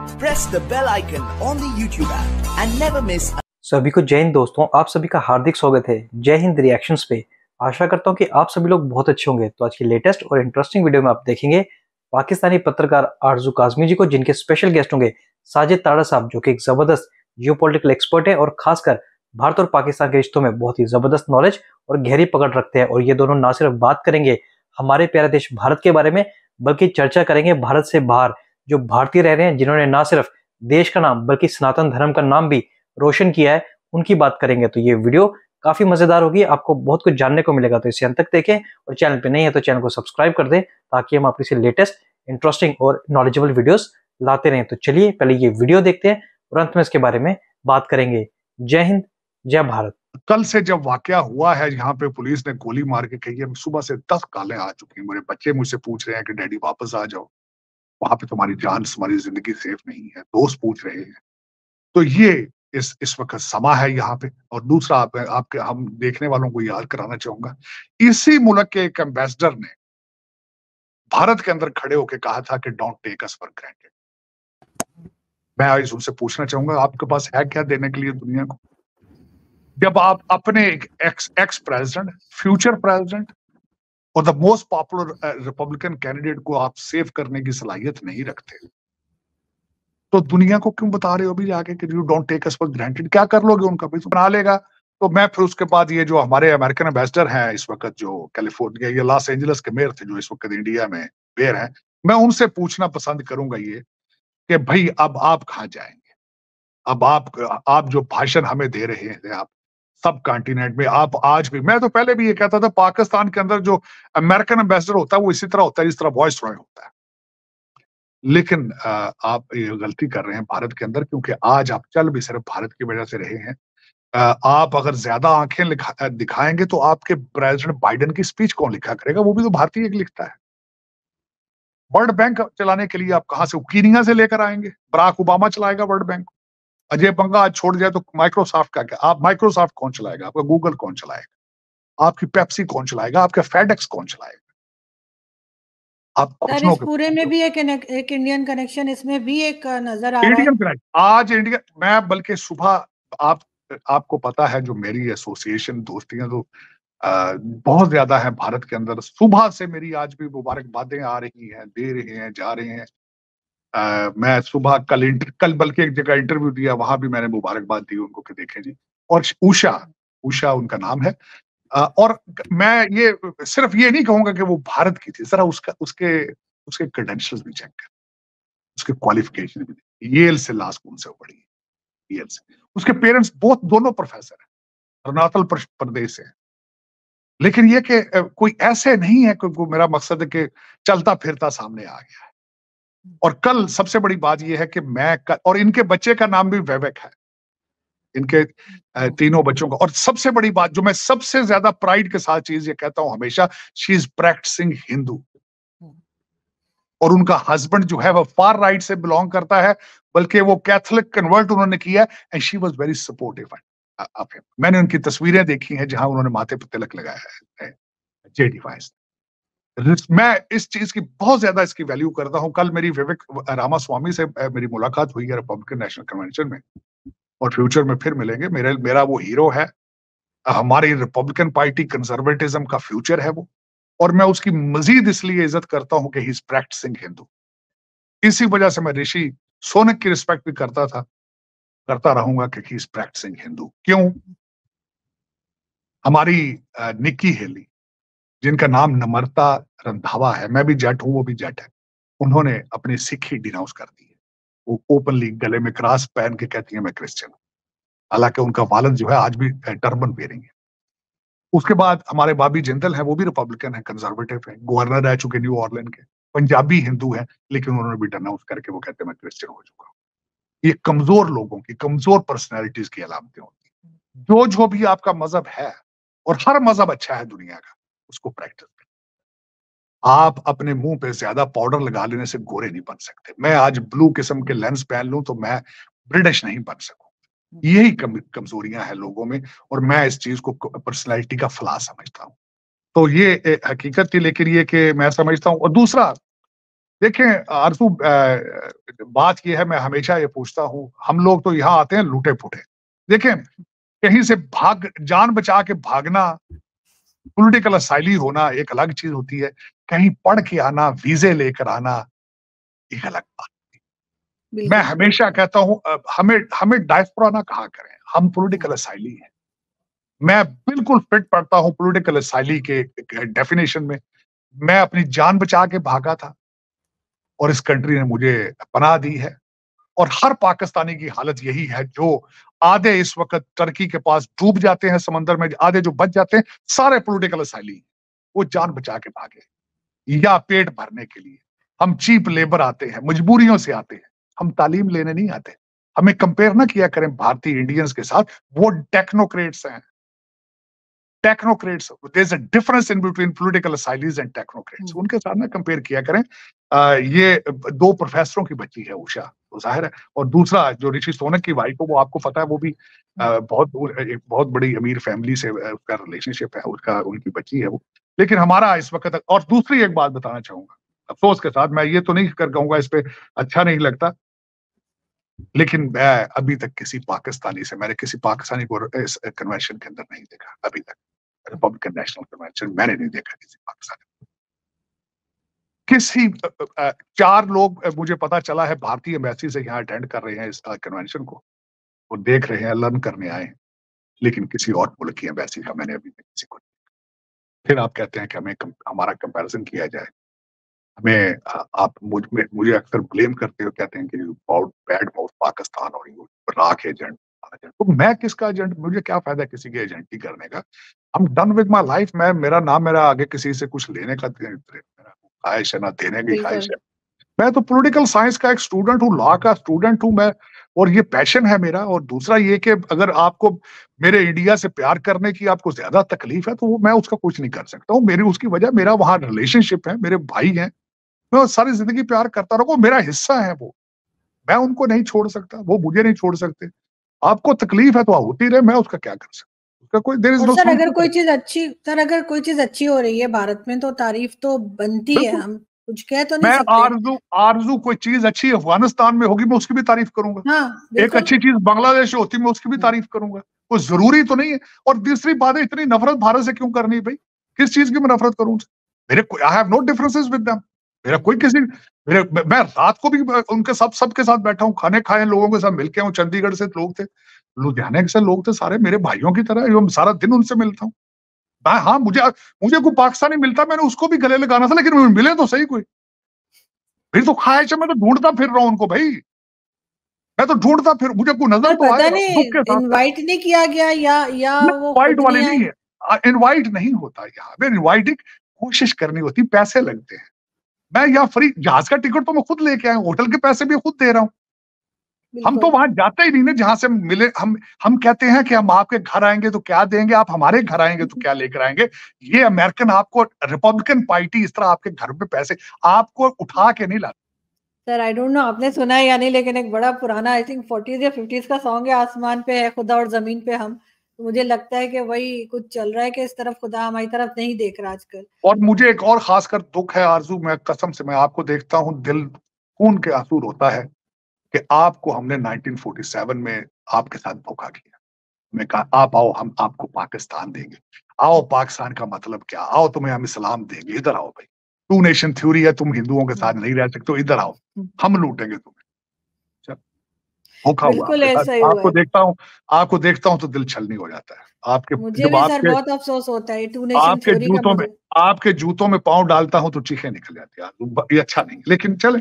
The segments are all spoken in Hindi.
press the bell icon on the YouTube app and never miss सभी को जय हिंद दोस्तों, आप सभी का हार्दिक स्वागत है जय हिंद रिएक्शंस पे। आशा करता हूँ कि आप सभी लोग बहुत अच्छे होंगे। तो आज की लेटेस्ट और इंटरेस्टिंग वीडियो में आप देखेंगे पाकिस्तानी पत्रकार आरज़ू काजमी जी को, जिनके स्पेशल गेस्ट होंगे साजिद ताड़ा साहब, जो कि एक ज़बरदस्त जियो एक्सपर्ट है और खासकर भारत और पाकिस्तान के रिश्तों में बहुत ही ज़बरदस्त नॉलेज और गहरी पकड़ रखते हैं। और ये दोनों ना सिर्फ़ बात करेंगे हमारे प्यारे देश भारत के बारे में, बल्कि चर्चा करेंगे भारत से बाहर। जो भारतीय रह रहे हैं, जिन्होंने ना सिर्फ़ देश का नाम, बल्कि सनातन धर्म का नाम भी रोशन किया है, उनकी बात करेंगे तो ये वीडियो काफ़ी मज़ेदार होगी, आपको बहुत कुछ जानने को मिलेगा तो इसे अंत तक देखें, और चैनल पे नहीं है तो चैनल को सब्सक्राइब कर दें, ताकि हम आपके लेटेस्ट, इंटरेस्टिंग और नॉलेजेबल वीडियोस लाते रहें। तो चलिए, पहले ये वीडियो देखते हैं, और अंत में इसके बारे में बात करेंगे। जय हिंद, जय भारत। कल से जब वाक्य हुआ है, यहाँ पे पुलिस ने गोली मार के कही सुबह से दस काले आ चुकी हैं। मेरे बच्चे मुझसे पूछ रहे हैं कि, डैडी, वापस आ जाओ। वहाँ पे तुम्हारी जान तुम्हारी ज़िंदगी सेफ़ नहीं है दोस्त पूछ रहे हैं। तो ये इस इस वक्त समा है यहाँ पे। और दूसरा आप, आपके हम देखने वालों को याद कराना चाहूँगा इसी मुल्क के एक एम्बेसडर ने भारत के अंदर खड़े होकर कहा था कि don't take us for granted मैं आज उनसे पूछना चाहूँगा आपके पास है क्या देने के लिए दुनिया को? जब आप अपने एक ex ex president future president और the most popular Republican candidate को आप सेव करने की सलाहियत नहीं रखते। तो दुनिया को क्यों बता रहे हो अभी जाके कि you don't take us for granted क्या कर लोगे उनका? भी तो बना लेगा। तो मैं फिर उसके बाद ये जो हमारे अमेरिकन एम्बेसडर हैं इस वक्त जो कैलिफ़ोर्निया या लॉस एंजलिस के मेयर थे जो इस वक्त इंडिया में मेयर हैं, मैं उनसे पूछना पसंद करूँगा ये कि भाई अब आप कहाँ जाएँगे? अब आप आप जो भाषण हमें दे रहे हैं आप सब कॉन्टिनेंट में। आप आज भी, मैं तो पहले भी ये कहता था, पाकिस्तान के अंदर जो अमेरिकन एम्बेसडर होता है, वो इसी तरह होता है जिस तरह वॉइस रॉय होता है। लेकिन आप ये गलती कर रहे हैं भारत के अंदर, क्योंकि आज आप चल भी सिर्फ़ भारत की वजह से रहे हैं। आप अगर ज़्यादा आँखें दिखाएँगे तो आपके प्रेसिडेंट बाइडेन की स्पीच कौन लिखा करेगा? वो भी तो भारतीय एक लिखता है। वर्ल्ड बैंक चलाने के लिए आप कहाँ से कीनिया से लेकर आएँगे? बराक ओबामा चलाएगा वर्ल्ड बैंक अजय बंगा आज छोड़ जाए तो माइक्रोसॉफ्ट का क्या आप माइक्रोसॉफ्ट कौन चलाएगा? आपका गूगल कौन चलाएगा? आपकी पेप्सी कौन चलाएगा? आपका फेडेक्स कौन चलाएगा? आप सर इस पूरे में भी एक एक इंडियन कनेक्शन इसमें भी एक नज़र आ रहा है। आज इंडिया मैं बल्कि सुबह आप आपको पता है जो मेरी एसोसिएशन दोस्तियाँ तो आ, बहुत ज़्यादा है भारत के अंदर। सुबह से मेरी आज भी मुबारकबादें आ रही हैं दे रहे हैं जा रहे हैं। मैं सुबह कल इंटर कल बल्कि एक जगह इंटरव्यू दिया वहाँ भी मैंने मुबारकबाद दी उनको कि देखें जी। और उषा उषा उनका नाम है। आ, और मैं ये सिर्फ़ ये नहीं कहूँगा कि वो भारत की थी जरा उसका उसके उसके क्रेडेंशियल्स भी चेक कर। उसके क्वालिफिकेशन भी येल से लास्ट कौन से पढ़ी येल से। उसके पेरेंट्स बहुत दोनों प्रोफेसर हैं। अरुणाचल प्रदेश से लेकिन ये कि कोई ऐसे नहीं है कि मेरा मकसद है कि चलता फिरता सामने आ गया है। और कल सबसे बड़ी बात यह है कि मैं कल, और इनके बच्चे का नाम भी वैवेक है। इनके तीनों बच्चों का। और सबसे बड़ी बात जो मैं सबसे ज़्यादा प्राइड के साथ चीज़ ये कहता हूँ हमेशा शी इज़ प्रैक्टिसिंग हिंदू। और उनका हस्बैंड जो है वह फार राइट से बिलोंग करता है बल्कि वो कैथोलिक कन्वर्ट उन्होंने किया and she was very supportive मैंने उनकी तस्वीरें देखी हैं जहाँ उन्होंने माथे पर तिलक लगाया है जेडी वाइस। मैं इस चीज़ की बहुत ज़्यादा इसकी वैल्यू करता हूँ। कल मेरी विवेक रामा स्वामी से मेरी मुलाकात हुई है रिपब्लिकन नेशनल कन्वेंशन में और फ्यूचर में फिर मिलेंगे। मेरे, मेरा वो हीरो है। हमारी रिपब्लिकन पार्टी कंजर्वेटिज्म का फ्यूचर है वो और मैं उसकी मजीद इसलिए इज़्ज़त करता हूँ कि ही इज़ प्रैक्टिसिंग हिंदू इसी वजह से मैं ऋषि सोनक की रिस्पेक्ट भी करता था, करता रहूँगा कि ही इज़ प्रैक्टिसिंग हिंदू क्यों? हमारी निक्की हेली जिनका नाम नम्रता रंधावा है, मैं भी जट हूँ, वो भी जट है, उन्होंने अपनी सिख ही डिनाउंस कर दी है। वो ओपनली गले में क्रॉस पहन के कहती है, मैं क्रिश्चियन हालाँकि उनका वालद जो है, आज भी टर्बन पेरेंगे उसके बाद हमारे बाबी जिंदल है, वो भी रिपब्लिकन है कंजर्वेटिव है गवर्नर रह चुके न्यू ऑर्लैंड के। पंजाबी हिंदू है, लेकिन उन्होंने भी डिनाउंस करके वो कहते हैं, मैं क्रिश्चियन हो चुका हूँ। ये कमज़ोर लोगों की, कमज़ोर पर्सनैलिटीज की अलामतें होती जो जो भी आपका मज़हब है, और हर मज़हब अच्छा है दुनिया का उसको प्रैक्टिस करें। आप अपने मुँह पे ज़्यादा पाउडर लगा लेने से गोरे नहीं बन सकते। मैं आज ब्लू किस्म के लेंस पहन लूँ तो मैं ब्रिटिश नहीं बन सकूँ। यही कम, कमजोरियाँ हैं लोगों में और मैं इस चीज़ को पर्सनैलिटी का फला समझता हूँ। तो ये हकीकत थी लेकिन ये कि मैं समझता हूँ। और दूसरा देखें आरसू बात यह है मैं हमेशा ये पूछता हूँ हम लोग तो यहाँ आते हैं लूटे फूटे देखें कहीं से भाग जान बचा के भागना पॉलिटिकल असाइली होना एक अलग चीज़ होती है। कहीं पढ़ के आना वीजे लेकर आना एक अलग बात मैं हमेशा कहता हूँ हमें हमें डायस्पोरा ना कहा करें? हम पॉलिटिकल असाइली हैं। मैं बिल्कुल फिट पड़ता हूँ पॉलिटिकल असाइली के डेफिनेशन में। मैं अपनी जान बचा के भागा था और इस कंट्री ने मुझे पनाह दी है। और हर पाकिस्तानी की हालत यही है जो आधे इस वक्त टर्की के पास डूब जाते हैं, समंदर में आधे जो बच जाते हैं, सारे पोलिटिकल असाइली वो जान बचा के भागे, या पेट भरने के लिए। हम चीप लेबर आते हैं, मजबूरियों से आते हैं, हम तालीम लेने नहीं आते। हमें कंपेयर ना किया करें, भारतीय इंडियंस के साथ, वो टेक्नोक्रेट्स हैं। Technocrats there a difference in between political asylees and technocrats उनके साथ ना कंपेयर किया करें आ, ये दो प्रोफेसरों की बच्ची है उषा तो ज़ाहिर है। और दूसरा जो ऋषि सोनक की वाइफ हो वो आपको पता है वो भी आ, हम्म। बहुत एक बहुत बड़ी अमीर फैमिली से उसका रिलेशनशिप है उसका उनकी बच्ची है वो। लेकिन हमारा इस वक्त और दूसरी एक बात बताना चाहूँगा। अफसोस के साथ मैं ये तो नहीं कर कहूँगा इस पे अच्छा नहीं लगता। लेकिन मैं अभी तक किसी पाकिस्तानी से मैंने किसी पाकिस्तानी को इस कन्वेंशन के अंदर नहीं देखा अभी तक। रिपब्लिकन नेशनल कन्वेंशन मैंने नहीं देखा किसी पाकिस्तानी किसी चार लोग मुझे पता चला है भारतीय एम्बेसी से यहाँ अटेंड कर रहे हैं इस कन्वेंशन को। वो देख रहे हैं लर्न करने आए हैं। लेकिन किसी और मुल्क की एम्बेसी का मैंने अभी किसी को फिर आप कहते हैं कि हमें कम, हमारा कंपैरिजन किया जाए। हमें आप मुझमें मुझे अक्सर ब्लेम करते हो कहते हैं कि बहुत बैड माउथ पाकिस्तान और यू राख एजेंट तो मैं किसका एजेंट मुझे क्या फ़ायदा किसी के एजेंटी करने का? हम डन विद माई लाइफ मैं मेरा नाम मेरा आगे किसी से कुछ लेने का ख्वाहिश है ना देने की ख्वाहिश है। मैं तो पॉलिटिकल साइंस का एक स्टूडेंट हूँ लॉ का स्टूडेंट हूँ मैं और ये पैशन है मेरा। और दूसरा ये कि अगर आपको मेरे इंडिया से प्यार करने की आपको ज़्यादा तकलीफ़ है तो वो मैं उसका कुछ नहीं कर सकता हूँ। मेरी उसकी वजह मेरा वहाँ रिलेशनशिप है मेरे भाई हैं। मैं सारी ज़िंदगी प्यार करता रहूँ मेरा हिस्सा है वो। मैं उनको नहीं छोड़ सकता वो मुझे नहीं छोड़ सकते। आपको तकलीफ़ है तो होती रहे मैं उसका क्या कर सकता उसका कोई देर इज़ सर अगर कोई चीज़ अच्छी सर अगर कोई चीज़ अच्छी हो रही है भारत में तो तारीफ़ तो बनती है। हम कुछ कह तो नहीं मैं सकते। आरज़ू आरज़ू कोई चीज़ अच्छी अफ़गानिस्तान में होगी मैं उसकी भी तारीफ़ करूँगा। हाँ, एक अच्छी चीज़ बांग्लादेश होती मैं उसकी भी हाँ। तारीफ़ करूँगा। कोई ज़रूरी तो नहीं है। और दूसरी बात है इतनी नफरत भारत से क्यों करनी भाई? किस चीज़ की मैं नफरत करूँ? मेरे I have no differences with them मेरा कोई किसी मेरे मैं रात को भी उनके सब सबके साथ बैठा हूँ खाने खाए लोगों के साथ मिलके हूँ चंडीगढ़ से लोग थे लुधियाने से लोग थे सारे मेरे भाइयों की तरह एवं सारा दिन उनसे मिलता हूँ। मैं हाँ मुझे मुझे कोई पाकिस्तानी मिलता मैंने उसको भी गले लगाना था लेकिन मिले तो सही कोई। फिर तो ख्वाहिश मैं तो ढूंढता फिर रहा हूँ उनको भाई। मैं तो ढूंढता फिर मुझे कोई नज़र तो आया इनवाइट नहीं किया गया या या वो वाले नहीं है। इनवाइट नहीं होता यहाँ पे इनवाइटिंग कोशिश करनी होती पैसे लगते हैं। मैं यहाँ फ्री जहाज़ का टिकट तो मैं खुद लेके आया होटल के पैसे भी खुद दे रहा हूँ। हम तो वहाँ जाते ही नहीं ना जहाँ से मिले हम हम कहते हैं कि हम आपके घर आएँगे तो क्या देंगे आप हमारे घर आएँगे तो क्या लेकर आएँगे? ये अमेरिकन आपको रिपब्लिकन पार्टी इस तरह आपके घर पे पैसे आपको उठा के नहीं लाते। सर आई डोंट नो आपने सुना है या नहीं लेकिन एक बड़ा पुराना I think forties or fifties का सॉन्ग है आसमान पे है खुदा और ज़मीन पे हम। तो मुझे लगता है कि वही कुछ चल रहा है कि इस तरफ़ खुदा हमारी तरफ़ नहीं देख रहा आजकल। और मुझे एक और खासकर दुख है आरज़ू मैं कसम से मैं आपको देखता हूँ दिल खून के आँसू होता है कि आपको हमने 1947 में आपके साथ धोखा किया। मैं कहा आप आओ हम आपको पाकिस्तान देंगे। आओ पाकिस्तान का मतलब क्या? आओ तुम्हें हम इस्लाम देंगे। इधर आओ भाई। टू नेशन थ्योरी है तुम हिंदुओं के साथ नहीं रह सकते इधर आओ। हम लूटेंगे तुम्हें। धोखा हुआ आपको देखता हूँ आपको देखता हूँ तो दिल छलनी हो जाता है। आपके मुझे भी सर बहुत अफसोस होता है टू नेशन आपके जूतों में आपके जूतों में पाँव डालता हूँ तो चीखें निकल जाती है। ये अच्छा नहीं लेकिन चले।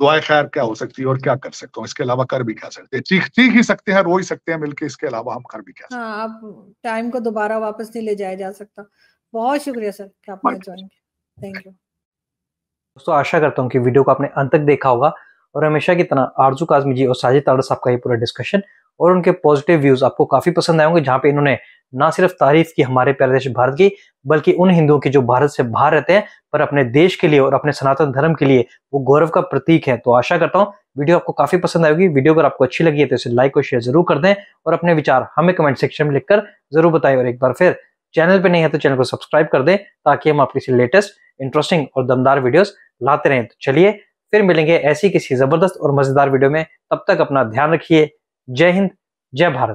दुआ खैर क्या हो सकती है और क्या कर सकते हो? इसके अलावा कर भी क्या सकते हैं? चीख चीख ही सकते हैं रो ही सकते हैं मिलके इसके अलावा हम कर भी क्या सकते हाँ, अब टाइम को दोबारा वापस नहीं ले जाया जा सकता। बहुत शुक्रिया सर कि आपने ज्वाइन किया। थैंक यू दोस्तों आशा करता हूँ कि वीडियो को आपने अंत तक देखा होगा। और हमेशा की तरह आरज़ू काजमी जी और साजिद तारस साहब का ये पूरा डिस्कशन और उनके पॉजिटिव व्यूज़ आपको काफ़ी पसंद आएँगे जहाँ पे इन्होंने ना सिर्फ़ तारीफ़ की हमारे प्यारे देश भारत की, बल्कि उन हिंदुओं की जो भारत से बाहर रहते हैं, पर अपने देश के लिए और अपने सनातन धर्म के लिए वो गौरव का प्रतीक है। तो आशा करता हूँ वीडियो आपको काफ़ी पसंद आएगी। वीडियो अगर आपको अच्छी लगी है तो इसे लाइक और शेयर ज़रूर कर दें और अपने विचार हमें कमेंट सेक्शन में लिखकर ज़रूर बताएँ। और एक बार फिर, चैनल पर नहीं है तो चैनल को सब्सक्राइब कर दें ताकि हम आपकी लेटेस्ट इंटरेस्टिंग और दमदार वीडियोस लाते रहें। तो चलिए फिर मिलेंगे ऐसी किसी ज़बरदस्त और मज़ेदार वीडियो में। तब तक अपना ध्यान रखिए। जय हिंद, जय भारत।